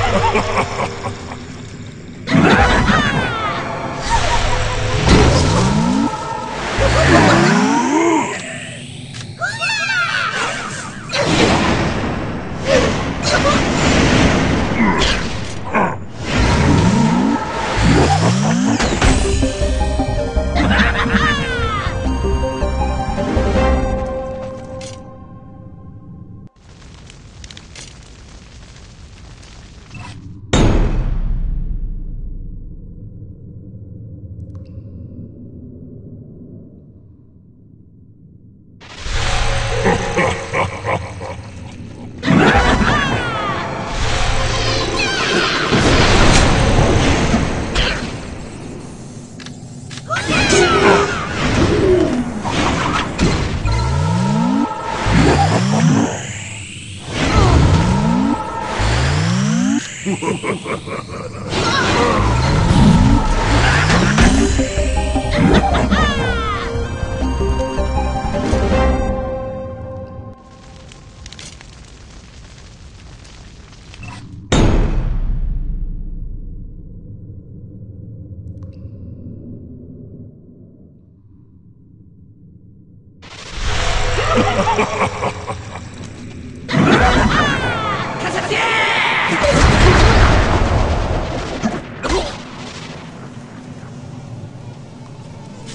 Ha ha ha ha ha!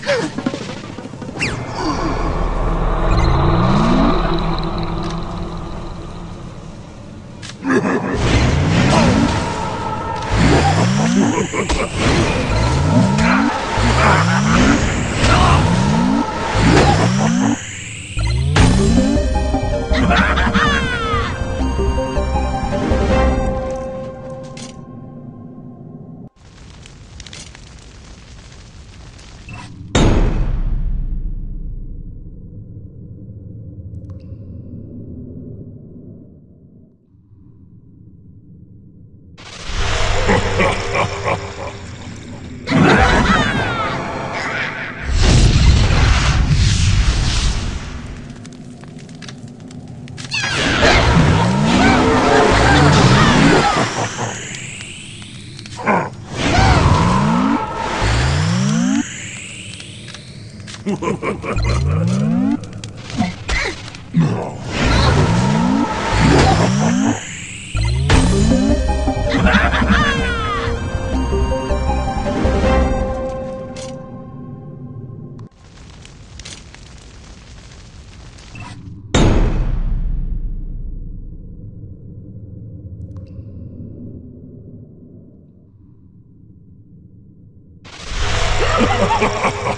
Ha! Huh.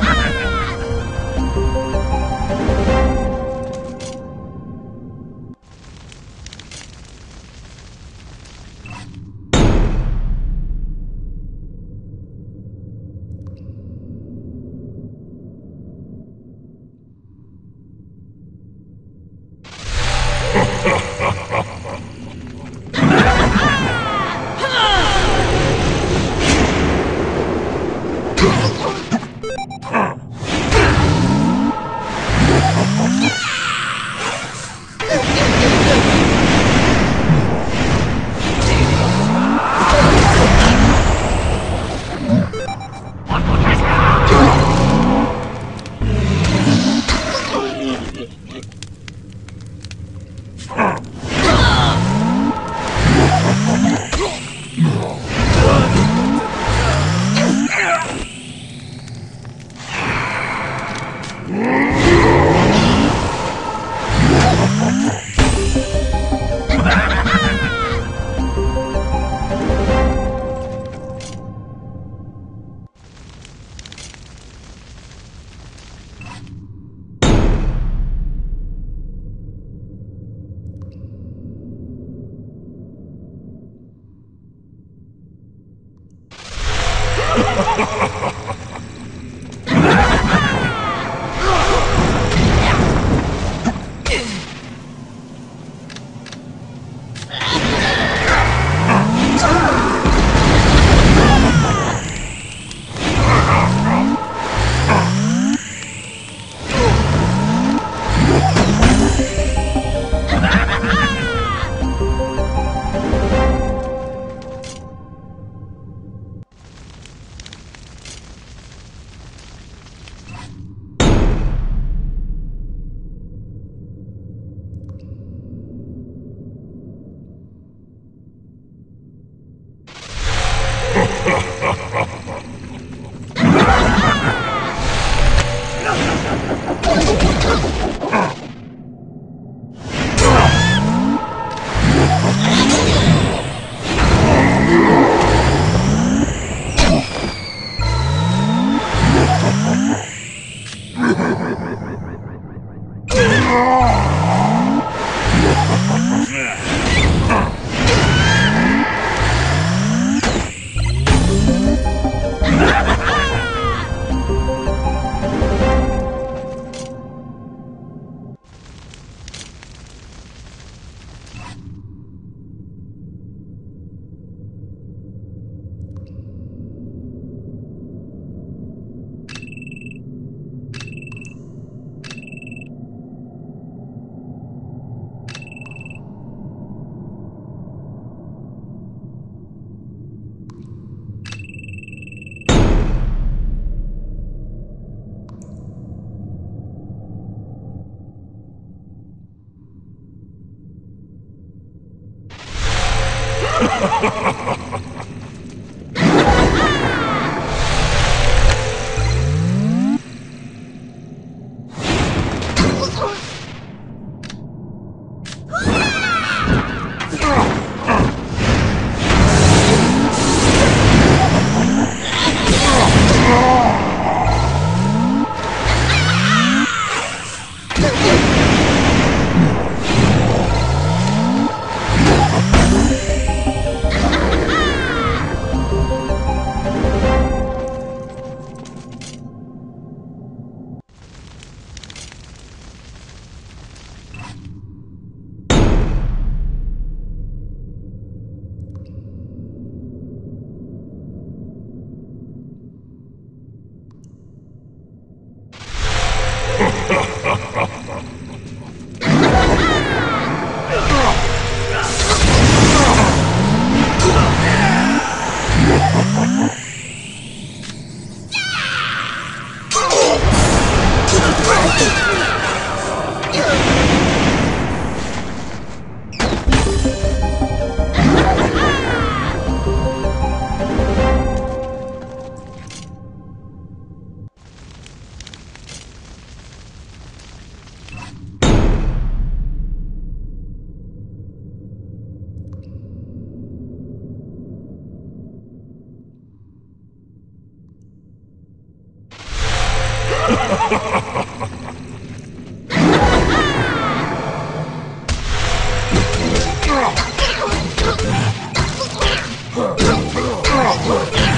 Ha ha ha! Oh,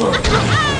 Oh, my God.